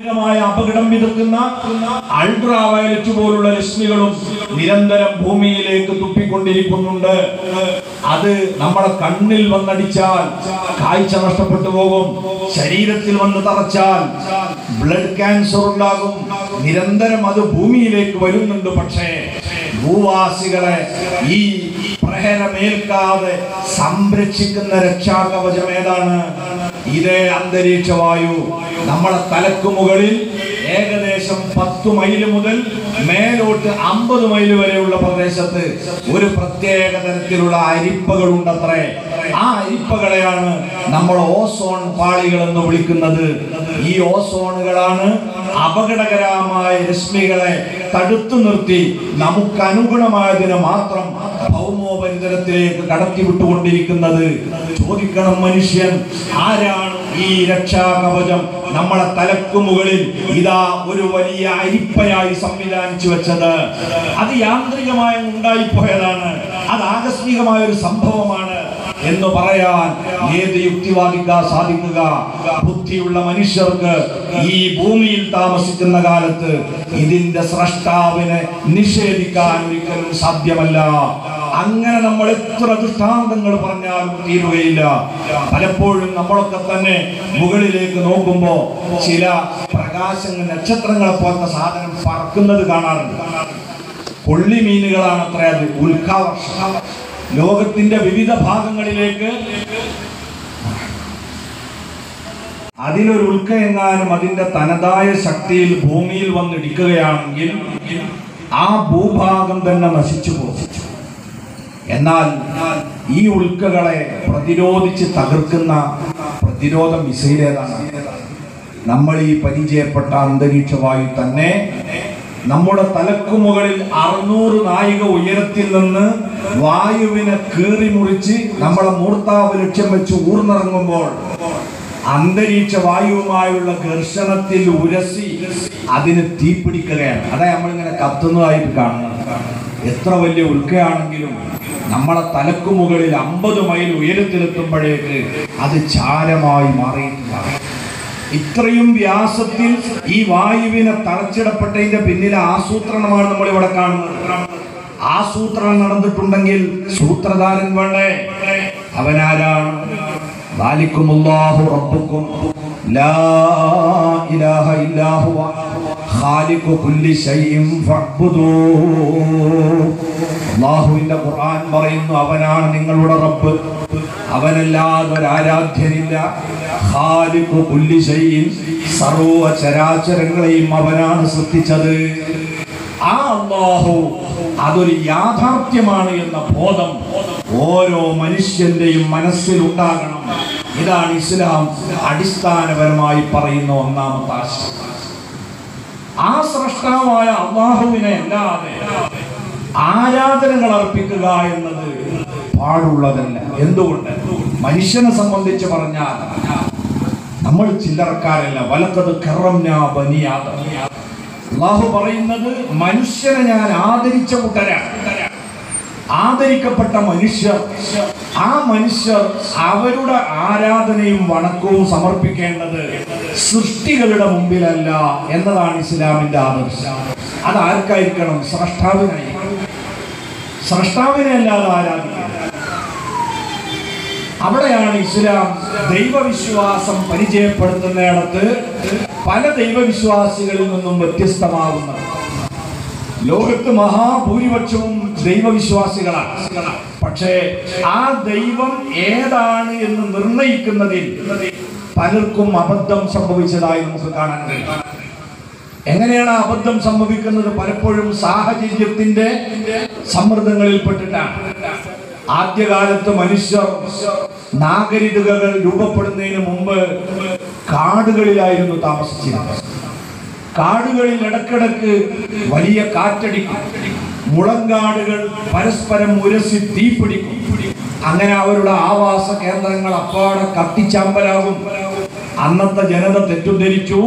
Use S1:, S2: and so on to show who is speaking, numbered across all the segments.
S1: അപകടം വിതക്കുന്ന ultra violet പോലുള്ള രശ്മികളും നിരന്തരം ഭൂമിയിലേക്ക് തുപ്പിക്കൊണ്ടിരിക്കുന്നുണ്ട്. അത് നമ്മുടെ കണ്ണിൽ വന്നടിച്ചാൽ കാഴ്ച നഷ്ടപ്പെട്ടു പോകും. ശരീരത്തിൽ വന്ന് തറച്ചാൽ ബ്ലഡ് ക്യാൻസർ ഉണ്ടാകും. നിരന്തരം അത് ഭൂമിയിലേക്ക് വരുന്നുണ്ട് പക്ഷേ ഭൂവാസികളെ ഈ പ്രഹരമേൽക്കാതെ സംരക്ഷിക്കുന്ന രക്ഷാകവചം ഏതാണ്? ഇതേ അന്തരീക്ഷ വായു നമ്മളെ തലക്ക് മുകളിൽ ഏകദേശം പത്ത് മൈൽ മുതൽ മേലോട്ട് അമ്പത് മൈൽ വരെയുള്ള പ്രദേശത്ത് ഒരു പ്രത്യേക തരത്തിലുള്ള അരിപ്പകൾ ഉണ്ടത്രേ ആ അരിപ്പകളെയാണ് നമ്മൾ ഓസോൺ പാളികൾ എന്ന് വിളിക്കുന്നത്. ഈ ഓസോണുകളാണ് അപകടകരമായ രശ്മികളെ തടുത്തു നിർത്തി നമുക്ക് അനുഗുണമായതിന് മാത്രം ഭൗമോപരിതലത്തിലേക്ക് കടത്തിവിട്ടുകൊണ്ടിരിക്കുന്നത്. ചോദിക്കണം മനുഷ്യൻ ആരാണ് ഈ രക്ഷാകവചം നമ്മളെ തലക്കു മുകളിൽ ഇതാ ഒരു വലിയ അരിപ്പയായി സംവിധാനിച്ചു വെച്ചത്? അത് യാന്ത്രികമായി ഉണ്ടായിപ്പോയതാണ്. അത് ആകസ്മികമായ ഒരു സംഭവമാണ് എന്ന് പറയാൻ ഏത് യുക്തിവാദിക്ക സാധിക്കുക? ബുദ്ധിയുള്ള മനുഷ്യർക്ക് ഈ ഭൂമിയിൽ താമസിക്കുന്ന കാലത്ത് ഇതിന്റെ സ്രഷ്ടാവിനെ നിഷേധിക്കാൻ ഒരിക്കലും സാധ്യമല്ല. അങ്ങനെ നമ്മൾ എത്ര ദൃഷ്ടാന്തങ്ങൾ പറഞ്ഞാലും തീരുകയില്ല. പലപ്പോഴും നമ്മളൊക്കെ തന്നെ മുകളിലേക്ക് നോക്കുമ്പോൾ ചില പ്രകാശങ്ങൾ നക്ഷത്രങ്ങളെ പോലത്തെ സാധനം പറക്കുന്നത് കാണാറുണ്ട്. കൊള്ളിമീനുകളാണ് അത്ര അത് ഉൽക്കാവർഷം ലോകത്തിന്റെ വിവിധ ഭാഗങ്ങളിലേക്ക് അതിലൊരു ഉൽക്ക ഉൽക്കയെങ്ങാനും അതിന്റെ തനതായ ശക്തിയിൽ ഭൂമിയിൽ വന്നിടിക്കുകയാണെങ്കിൽ ആ ഭൂഭാഗം തന്നെ നശിച്ചു പോകും. എന്നാൽ ഈ ഉൽക്കകളെ പ്രതിരോധിച്ച് തകർക്കുന്ന പ്രതിരോധ മിസൈൽ ഏതാണ് നമ്മൾ ഈ പരിചയപ്പെട്ട അന്തരീക്ഷ വായു തന്നെ നമ്മുടെ തലക്കു മുകളിൽ അറുന്നൂറ് നായിക ഉയരത്തിൽ നിന്ന് വായുവിനെ കീറി മുറിച്ച് നമ്മളെ മൂർത്താവ് ലക്ഷ്യം വെച്ച് ഊർന്നിറങ്ങുമ്പോൾ അന്തരീക്ഷ വായുവുമായുള്ള ഘർഷണത്തിൽ ഉരസി അതിന് തീപിടിക്കുകയാണ്. അതായത് നമ്മളിങ്ങനെ കത്തുന്നതായിട്ട് കാണുന്നത്. എത്ര വലിയ ഉൽക്കയാണെങ്കിലും നമ്മളെ തലക്കു മുകളിൽ അമ്പത് മൈൽ ഉയരത്തിലെത്തുമ്പോഴേക്ക് അത് ചാരമായി മാറിയിട്ടില്ല. ഇത്രയും വ്യാസത്തിൽ ഈ വായുവിനെ തളച്ചിടപ്പെട്ടതിന്റെ പിന്നിലെ ആസൂത്രണമാണ് നമ്മൾ ഇവിടെ കാണുന്നത്. ആസൂത്രണം നടന്നിട്ടുണ്ടെങ്കിൽ സൂത്രധാരൻ വേണ്ടേ? അവനാരാണ്? ഖുർആൻ പറയുന്നു അവനാണ് നിങ്ങളുടെ റബ്ബ്. അവനല്ലാതെ ഒരു ആരാധ്യനില്ല ഖാലിഖു കുല്ലി ശൈഇൻ സർവ ചരാചരങ്ങളെയും അവനാണ് സൃഷ്ടിച്ചത്. ആ അള്ളാഹു അതൊരു യാഥാർത്ഥ്യമാണ് എന്ന ബോധം ഓരോ മനുഷ്യന്റെയും മനസ്സിൽ ഉണ്ടാകണം ഇതാണ് ഇസ്ലാം അടിസ്ഥാനപരമായി പറയുന്ന ഒന്നാമത്തെ ആശയം. ആ സൃഷ്ടാവായ അള്ളാഹുവിനെ അല്ലാതെ ആരാധനകൾ അർപ്പിക്കുക എന്നത് പാടുള്ളതല്ല. എന്തുകൊണ്ട്? മനുഷ്യനെ സംബന്ധിച്ച് പറഞ്ഞാൽ നമ്മൾ ചില്ലറക്കാരല്ല. വലത്തത് കറംനാ അള്ളാഹു പറയുന്നത് മനുഷ്യനെ ഞാൻ ആദരിച്ച കൂട്ടരാണ് ആദരിക്കപ്പെട്ട മനുഷ്യർ ആ മനുഷ്യർ അവരുടെ ആരാധനയും വണക്കവും സമർപ്പിക്കേണ്ടത് സൃഷ്ടികളുടെ മുമ്പിലല്ല എന്നതാണ് ഇസ്ലാമിന്റെ ആദർശം. അത് ആർക്കായിരിക്കണം സ്രഷ്ടാവിനായിരിക്കണം. സ്രഷ്ടാവിനെ അല്ലാതെ ആരാധിക്കണം? അവിടെയാണ് ഇസ്ലാം ദൈവവിശ്വാസം പരിചയപ്പെടുത്തുന്നിടത്ത് പല ദൈവവിശ്വാസികളിൽ നിന്നും വ്യത്യസ്തമാകുന്നത്. ലോകത്ത് മഹാഭൂരിപക്ഷവും ദൈവവിശ്വാസികളാണ്. പക്ഷേ ആ ദൈവം ഏതാണ് എന്ന് നിർണയിക്കുന്നതിൽ പലർക്കും അബദ്ധം സംഭവിച്ചതായി നമുക്ക് കാണാൻ കഴിയും. എങ്ങനെയാണ് അബദ്ധം സംഭവിക്കുന്നത്? പലപ്പോഴും സാഹചര്യത്തിന്റെ സമ്മർദ്ദങ്ങളിൽ പെട്ടിട്ടാണ് ആദ്യകാലത്ത് മനുഷ്യർ നാഗരികതകൾ രൂപപ്പെടുന്നതിന് മുമ്പ് കാടുകളിലായിരുന്നു താമസിച്ചിരുന്നത്. കാടുകളിൽ ഇടക്കിടക്ക് വലിയ കാറ്റടിക്കും. മുളങ്കാടുകൾ പരസ്പരം ഉരസി തീപിടിക്കും. അങ്ങനെ അവരുടെ ആവാസ കേന്ദ്രങ്ങൾ അപ്പാടെ കത്തിച്ചമ്പലാകും അന്നത്തെ ജനത തെറ്റുദ്ധരിച്ചു.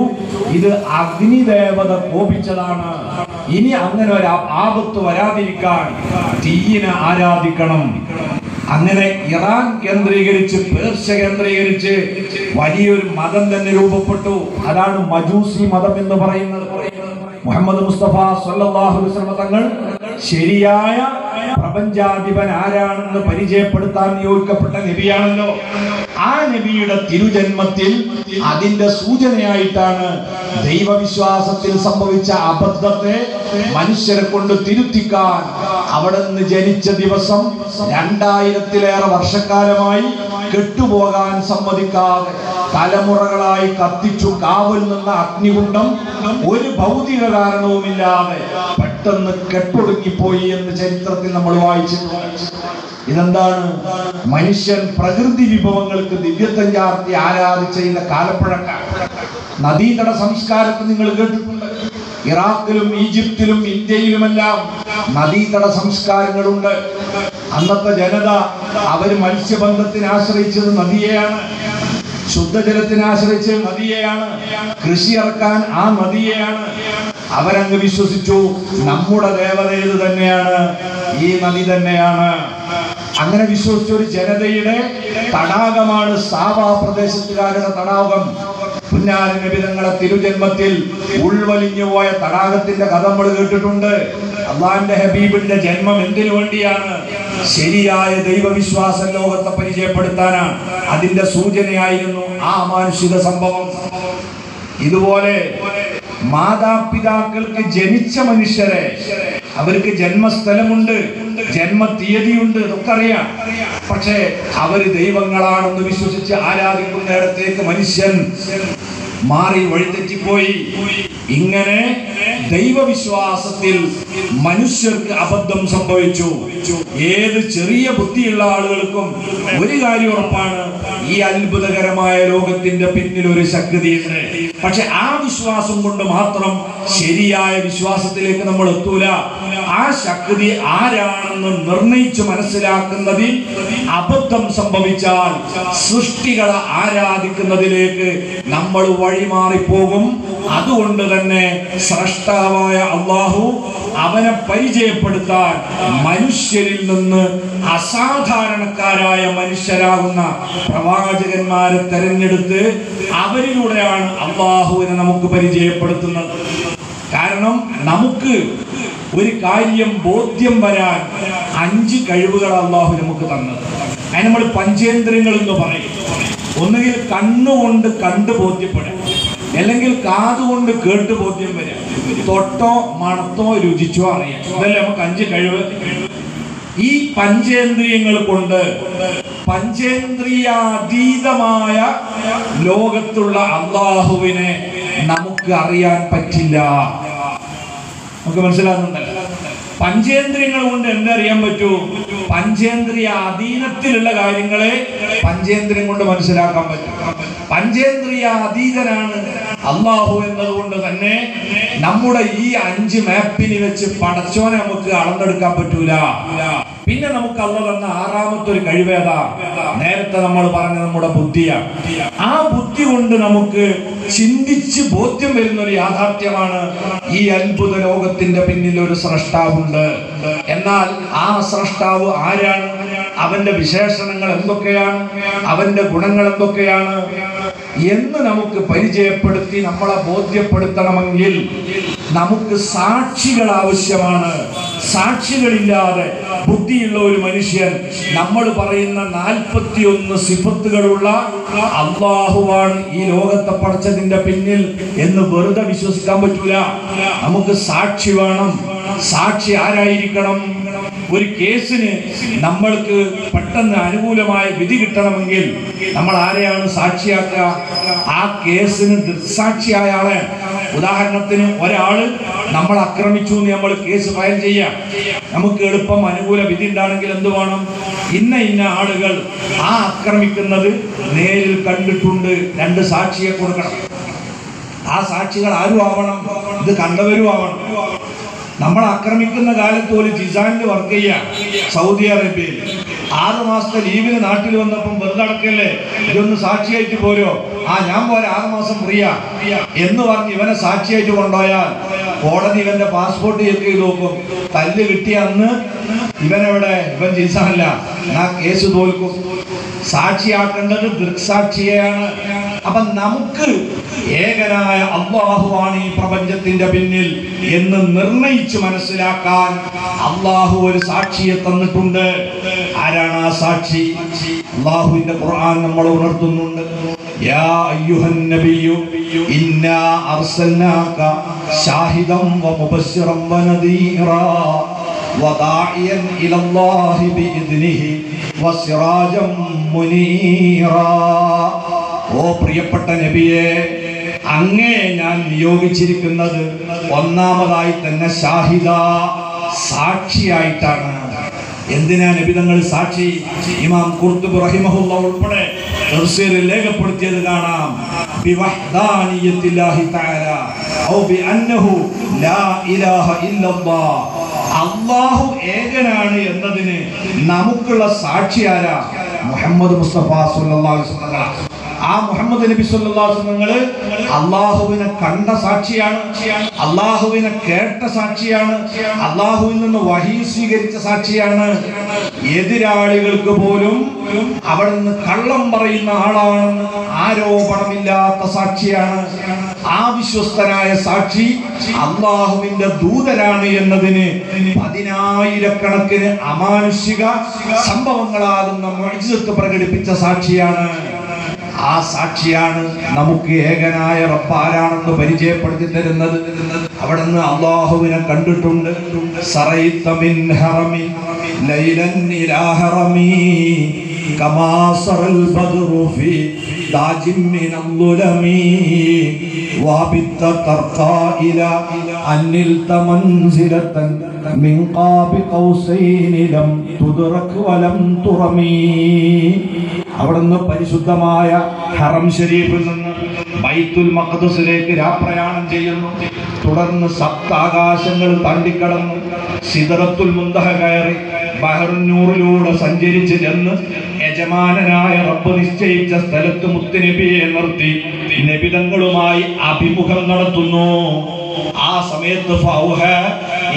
S1: ഇത് അഗ്നിദേവത കോപിച്ചതാണ്. ഇനി അങ്ങനെ ഒരു ആപത്ത് വരാതിരിക്കാൻ തീയിനെ ആരാധിക്കണം. അങ്ങനെ ഇറാൻ കേന്ദ്രീകരിച്ച് പേർഷ്യ കേന്ദ്രീകരിച്ച് വലിയൊരു മതം തന്നെ രൂപപ്പെട്ടു. അതാണ് മജൂസി മതം എന്ന് പറയുന്നത്. മുഹമ്മദ് മുസ്തഫ വസല്ലം തങ്ങൾ ശരിയായ പ്രപഞ്ചാധിപൻ ആരാണെന്ന് പരിചയപ്പെടുത്താൻ നിയോഗിക്കപ്പെട്ട നബിയാണല്ലോ. ആ നബിയുടെ തിരുജന്മത്തിൽ അതിന്റെ സൂചനയായിട്ടാണ് ദൈവവിശ്വാസത്തിൽ സംഭവിച്ച അബദ്ധത്തെ മനുഷ്യരെ കൊണ്ട് തിരുത്തിക്കാൻ അവിടെ നിന്ന് ജനിച്ച ദിവസം രണ്ടായിരത്തിലേറെ വർഷക്കാലമായി കെട്ടുപോകാൻ സമ്മതിക്കാതെ തലമുറകളായി കത്തിച്ചു കാവൽ നിന്ന അഗ്നികുണ്ടം ഒരു ഭൗതിക കാരണവുമില്ലാതെ പെട്ടെന്ന് കെട്ടൊടുങ്ങിപ്പോയി എന്ന് ചരിത്രത്തിൽ നമ്മൾ വായിച്ചിട്ടുണ്ട്. ഇതെന്താണ്? മനുഷ്യൻ പ്രകൃതി വിഭവങ്ങൾക്ക് ദിവ്യത്വം ചാർത്തി ആരാധിച്ച ഇന്ന കാലപ്പഴക്ക. നദീതട സംസ്കാരത്തെ നിങ്ങൾ കേട്ടിട്ടുണ്ട്. ഇറാഖിലും ഈജിപ്തിലും ഇന്ത്യയിലുമെല്ലാം നദീതട സംസ്കാരങ്ങളുണ്ട്. അന്നത്തെ ജനത അവർ മത്സ്യബന്ധത്തിന് ആശ്രയിച്ചത് നദിയെയാണ്. ശുദ്ധജലത്തിന് ആശ്രയിച്ച് നദിയെയാണ് കൃഷി ഇറക്കാൻ ആ നദിയെയാണ് അവരങ്ങ് വിശ്വസിച്ചു നമ്മുടെ ദേവത ഇത് തന്നെയാണ്. ഈ നദി തന്നെയാണ്. അങ്ങനെ വിശ്വസിച്ച ഒരു ജനതയുടെ തടാകമാണ് സാവാ പ്രദേശത്തുകാരുടെ തടാകം. പുന്നാര തിരുജന്മത്തിൽ ഉൾവലിഞ്ഞു പോയ തടാകത്തിന്റെ കഥ നമ്മൾ കേട്ടിട്ടുണ്ട്. അള്ളാന്റെ ഹബീബിന്റെ ജന്മം എന്തിനു വേണ്ടിയാണ്? ശരിയായ ദൈവവിശ്വാസം ലോകത്തെ പരിചയപ്പെടുത്താനാണ്. അതിന്റെ സൂചനയായിരുന്നു ആ മാനുഷിക സംഭവം. ഇതുപോലെ മാതാപിതാക്കൾക്ക് ജനിച്ച മനുഷ്യരെ അവർക്ക് ജന്മസ്ഥലമുണ്ട് ജന്മ തീയതിയുണ്ട് ഇതൊക്കെ അറിയാം പക്ഷേ അവർ ദൈവങ്ങളാണെന്ന് വിശ്വസിച്ച് ആരാധിക്കുന്ന നേരത്തേക്ക് മനുഷ്യൻ മാറി വഴിതെറ്റിപ്പോയി. ഇങ്ങനെ ദൈവവിശ്വാസത്തിൽ മനുഷ്യർക്ക് അബദ്ധം സംഭവിച്ചു. ഏത് ചെറിയ ബുദ്ധിയുള്ള ആളുകൾക്കും ഒരു കാര്യം ഉറപ്പാണ് ഈ അത്ഭുതകരമായ ലോകത്തിന്റെ പിന്നിൽ ഒരു ശക്തിയുണ്ട് പക്ഷെ ആ വിശ്വാസം കൊണ്ട് മാത്രം ശരിയായ വിശ്വാസത്തിലേക്ക് നമ്മൾ എത്തൂല. ആ ശക്തി ആരാണെന്ന് നിർണയിച്ച് മനസ്സിലാക്കുന്നതിൽ അബദ്ധം സംഭവിച്ചാൽ സൃഷ്ടികളെ ആരാധിക്കുന്നതിലേക്ക് നമ്മൾ വഴിമാറിപ്പോകും. അതുകൊണ്ട് തന്നെ സ്രഷ്ടാവായ അള്ളാഹു അവനെ പരിചയപ്പെടുത്താൻ മനുഷ്യരിൽ നിന്ന് അസാധാരണക്കാരായ മനുഷ്യരാകുന്ന പ്രവാചകന്മാരെ തെരഞ്ഞെടുത്ത് അവരിലൂടെയാണ് അള്ളാഹുവിനെ നമുക്ക് പരിചയപ്പെടുത്തുന്നത്. കാരണം നമുക്ക് ഒരു കാര്യം ബോധ്യം വരാൻ അഞ്ച് കഴിവുകൾ അള്ളാഹു നമുക്ക് തന്നത്. അതിന് നമ്മൾ പഞ്ചേന്ദ്രങ്ങൾ എന്ന് പറയും. ഒന്നുകിൽ കണ്ണുകൊണ്ട് കണ്ട് ബോധ്യപ്പെടാം. അല്ലെങ്കിൽ കാതുകൊണ്ട് കേട്ട് ബോധ്യം വരാം. തൊട്ടോ മണത്തോ രുചിച്ചോ അറിയാം. ഇതല്ലേ നമുക്ക് അഞ്ച് കഴിവ്? ഈ പഞ്ചേന്ദ്രിയങ്ങൾ കൊണ്ട് പഞ്ചേന്ദ്രിയാതീതമായ ലോകത്തുള്ള അള്ളാഹുവിനെ നമുക്ക് അറിയാൻ പറ്റില്ല. നമുക്ക് മനസ്സിലാകുന്നുണ്ടല്ലോ. പഞ്ചേന്ദ്രിയങ്ങൾ കൊണ്ട് എന്തറിയാൻ പറ്റൂ? പഞ്ചേന്ദ്രിയ അധീനത്തിലുള്ള കാര്യങ്ങളെ പഞ്ചേന്ദ്രിയം കൊണ്ട് മനസ്സിലാക്കാൻ പറ്റും. പഞ്ചേന്ദ്രിയ അതീതനാണ് അള്ളാഹു എന്നതുകൊണ്ട് തന്നെ നമ്മുടെ ഈ അഞ്ച് മാപ്പിന് വെച്ച് പടച്ചോനെ നമുക്ക് അളന്നെടുക്കാൻ പറ്റൂല. പിന്നെ നമുക്ക് അള്ള തന്ന ആറാമത്തെ ഒരു കഴിവേതാ നേരത്തെ നമ്മൾ പറഞ്ഞ നമ്മുടെ ബുദ്ധിയാണ് ആ ബുദ്ധി കൊണ്ട് നമുക്ക് ചിന്തിച്ച് ബോധ്യം വരുന്ന ഒരു യാഥാർത്ഥ്യമാണ് ഈ അത്ഭുത ലോകത്തിന്റെ പിന്നിൽ ഒരു സ്രഷ്ടാവുണ്ട്. എന്നാൽ ആ സ്രഷ്ടാവ് ആരാണ്? അവന്റെ വിശേഷണങ്ങൾ എന്തൊക്കെയാണ്? അവന്റെ ഗുണങ്ങൾ എന്തൊക്കെയാണ്? എന്ന് നമുക്ക് പരിചയപ്പെടുത്തി നമ്മളെ ബോധ്യപ്പെടുത്തണമെങ്കിൽ നമുക്ക് സാക്ഷികൾ ആവശ്യമാണ്. സാക്ഷികളില്ലാതെ ബുദ്ധിയുള്ള ഒരു മനുഷ്യൻ നമ്മൾ പറയുന്ന നാൽപ്പത്തിയൊന്ന് സിഫത്തുകളുള്ള അള്ളാഹുവാണ് ഈ ലോകത്തെ പടച്ചതിന്റെ പിന്നിൽ എന്ന് വെറുതെ വിശ്വസിക്കാൻ പറ്റൂല. നമുക്ക് സാക്ഷി വേണം. സാക്ഷി ആരായിരിക്കണം? ഒരു കേസിന് നമ്മൾക്ക് പെട്ടെന്ന് അനുകൂലമായ വിധി കിട്ടണമെങ്കിൽ നമ്മൾ ആരെയാണ് സാക്ഷിയാക്കുക? ആ കേസിന് ദൃക്സാക്ഷിയായ ആളെ. ഉദാഹരണത്തിന് ഒരാൾ നമ്മൾ ആക്രമിച്ചു എന്ന് നമ്മൾ കേസ് ഫയൽ ചെയ്യാം. നമുക്ക് എളുപ്പം അനുകൂല വിധി ഉണ്ടാണെങ്കിൽ എന്ത് വേണം? ഇന്ന ഇന്ന ആളുകൾ ആ ആക്രമിക്കുന്നത് നേരിൽ കണ്ടിട്ടുണ്ട്. രണ്ട് സാക്ഷിയെ കൊടുക്കണം. ആ സാക്ഷികൾ ആരും ആവണം ഇത് കണ്ടവരും ആവണം നമ്മൾ ആക്രമിക്കുന്ന കാലത്ത് ഒരു ജിസാനിൽ വർക്ക് ചെയ്യാം സൗദി അറേബ്യയിൽ ആറ് മാസത്തെ ലീവിന് നാട്ടിൽ വന്നപ്പം വെറുതെ അടക്കല്ലേ? ഇതൊന്ന് സാക്ഷിയായിട്ട് പോരോ? ആ ഞാൻ പോലെ ആറ് മാസം ഫ്രീയാ. എന്ന് പറഞ്ഞ് ഇവനെ സാക്ഷിയായിട്ട് കൊണ്ടുപോയാൽ കോടതി ഇവന്റെ പാസ്പോർട്ട് ചെക്ക് ചെയ്ത് നോക്കും. തല്ല് കിട്ടിയ അന്ന് ഇവനെവിടെ? ഇവൻ ജിസാനല്ല. ഞാൻ കേസ് തോൽക്കും. സാക്ഷിയാക്കേണ്ടത് ദൃക്സാക്ഷിയാണ് അപ്പൊ നമുക്ക് ഏകനായ അള്ളാഹുവാണ് ഈ പ്രപഞ്ചത്തിന്റെ പിന്നിൽ എന്ന് നിർണയിച്ച് മനസ്സിലാക്കാൻ അള്ളാഹു ഒരു സാക്ഷിയെ തന്നിട്ടുണ്ട് ആരാണ് ആ സാക്ഷി അള്ളാഹുവിന്റെ ഖുർആൻ നമ്മൾ ഉണർത്തുന്നുണ്ട് യാ അയ്യുഹൻ നബിയു ഇന്നാ അർസൽനാക ഷാഹിദൻ വമുബശ്ശിറൻ വനദീറാ وداعيا إلى الله بإذنه وسراجا منيرا ഓ പ്രിയപ്പെട്ട നബിയെ അങ്ങേ ഞാൻ നിയോഗിച്ചിരിക്കുന്നത് ഒന്നാമതായി തന്നെ ഷാഹിദ സാക്ഷിയായിട്ടാണ്. എന്തിനാ നബിതങ്ങൾ സാക്ഷി? ഇമാം കുർത്തുബ് റഹിമഹുല്ല ഉൾപ്പെടെ രേഖപ്പെടുത്തിയത് കാണാം. തആല ഔ ലാ ഇലാഹ ഇല്ലല്ലാഹ് അള്ളാഹു ഏകനാണ് എന്നതിന് നമുക്കുള്ള സാക്ഷി ആരാ? മുഹമ്മദ് മുസ്തഫ സല്ലല്ലാഹു അലൈഹി വസല്ലം. ആ മുഹമ്മദ് നബി വസല്ലം അള്ളാഹുവിനെ കണ്ട സാക്ഷിയാണ്. അള്ളാഹുവിനെ കേട്ട സാക്ഷിയാണ്. അള്ളാഹുവിൽ നിന്ന് വഹി സ്വീകരിച്ച സാക്ഷിയാണ്. എതിരാളികൾക്ക് പോലും അവിടെ നിന്ന് കള്ളം പറയുന്ന ആളാണ്. ആരോപണമില്ലാത്ത സാക്ഷിയാണ്. ആ വിശ്വസ്തനായ സാക്ഷി അള്ളാഹുവിന്റെ ദൂതരാണ് എന്നതിന് പതിനായിരക്കണക്കിന് അമാനുഷിക സംഭവങ്ങളാകുന്ന മൊഴിജത്ത് പ്രകടിപ്പിച്ച സാക്ഷിയാണ്. ആ സാക്ഷിയാണ് നമുക്ക് ഏകനായ റബ്ബാരാണെന്ന് പരിചയപ്പെടുത്തി തരുന്നത് അവിടുന്ന് അള്ളാഹുവിനെ കണ്ടിട്ടുണ്ട് സറൈത്ത മിൻ ഹറമി ലൈലൻ ഇലാ ഹറമി കമാ സറൽ ബദ്റു ഫീ تاج من الظلم وابت ترقى إلى أن نلت منزلة من قاب قوسين لم تدرك ولم ترمي അവിടുന്ന് പരിശുദ്ധമായ ഹറം ഷരീഫിൽ നിന്ന് ബൈത്തുൽ മഖദസിലേക്ക് രാപ്രയാണം ചെയ്യുന്നു. തുടർന്ന് സപ്താകാശങ്ങൾ താണ്ടിക്കടന്നു സിദറത്തുൽ മുന്തഹ കയറി ബഹറുന്നൂറിലൂടെ സഞ്ചരിച്ച് ചെന്ന് യജമാനനായ റബ്ബ് നിശ്ചയിച്ച സ്ഥലത്ത് മുത്തുനബിയെ നിർത്തി നബിതങ്ങളുമായി അഭിമുഖം നടത്തുന്നു. ആ സമയത്ത് ഫൗഹ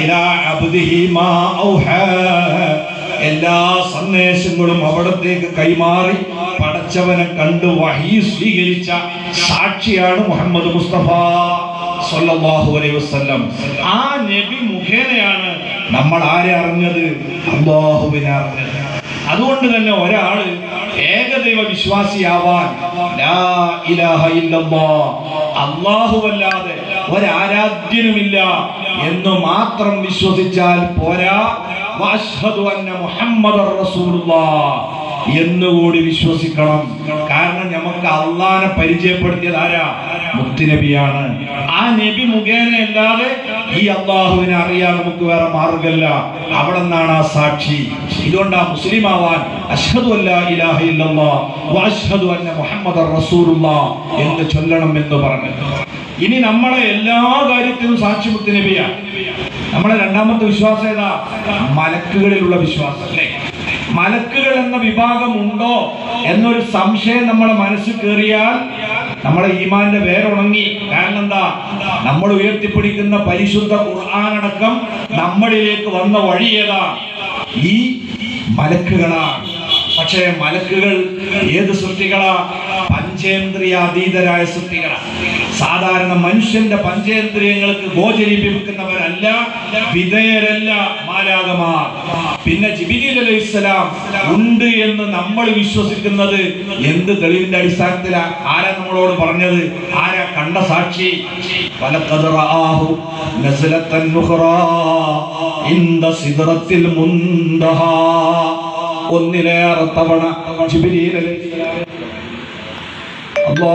S1: ഇലാ അബ്ദിഹി മാ ഔഹ. എല്ലാ സന്ദേശങ്ങളും അവിടത്തേക്ക് കൈമാറി പടച്ചവനെ കണ്ട് വഹി സ്വീകരിച്ച സാക്ഷിയാണ് മുഹമ്മദ് മുസ്തഫ സല്ലല്ലാഹു അലൈഹി വസല്ലം. ആ നബി മുഖേനയാണ് നമ്മൾ ആരെ അറിഞ്ഞത്? അള്ളാഹുവിനെ അറിഞ്ഞത്. അതുകൊണ്ട് തന്നെ ഒരാൾ ഏകദൈവ വിശ്വാസിയാവാൻ അല്ലാഹുവല്ലാതെ ഒരാരാധ്യനുമില്ല എന്ന് മാത്രം വിശ്വസിച്ചാൽ പോരാ. എന്നുകൂടി വിശ്വസിക്കണം. കാരണം നമുക്ക് അള്ളാനെ പരിചയപ്പെടുത്തിയത് ആരാ? മുത്തുനബിയാണ് ആ നബി മുഖേന അല്ലാതെ ഈ അള്ളാഹുവിനെ അറിയാൻ നമുക്ക് വേറെ മാർഗമല്ല അവിടെ നിന്നാണ് ആ സാക്ഷി. ഇതുകൊണ്ട് മുസ്ലിം ആവാൻ അഷ്ഹദു ഇലാഹ വഅഷ്ഹദു അന്ന മുഹമ്മദർ എന്ന് ചൊല്ലണം എന്ന് പറഞ്ഞു. ഇനി നമ്മളെ എല്ലാ കാര്യത്തിനും സാക്ഷി മുത്തുനബിയാണ് നമ്മളെ രണ്ടാമത്തെ വിശ്വാസം ഏതാ? മലക്കുകളിലുള്ള വിശ്വാസം അല്ലേ? മലക്കുകൾ എന്ന വിഭാഗം ഉണ്ടോ എന്നൊരു സംശയം നമ്മളെ മനസ്സിൽ കയറിയാൽ നമ്മളെ ഈമാന്റെ വേരുണങ്ങി. കാരണം എന്താ? നമ്മൾ ഉയർത്തിപ്പിടിക്കുന്ന പരിശുദ്ധ ഖുർആാനടക്കം നമ്മളിലേക്ക് വന്ന വഴി ഏതാ? ഈ മലക്കുകളാണ്. പക്ഷേ മലക്കുകൾ ഏത് സൃഷ്ടികളാ? പഞ്ചേന്ദ്രിയാതീതരായ സൃഷ്ടികളാ. സാധാരണ മനുഷ്യന്റെ പഞ്ചേന്ദ്രിയങ്ങൾക്ക് ഗോചരിപ്പിക്കുന്നവരല്ല വിധേയരല്ല മാലാകമാർ പിന്നെ ജിബിലി അലൈഹി ഇസ്ലാം ഉണ്ട് എന്ന് നമ്മൾ വിശ്വസിക്കുന്നത് എന്ത് തെളിവിന്റെ അടിസ്ഥാനത്തിലാ? ആരാ നമ്മളോട് പറഞ്ഞത്? ആരാ കണ്ട സാക്ഷി? ഫലഖദ് റആഹു ഒന്നിലേറെ തവണ അല്ലാഹ്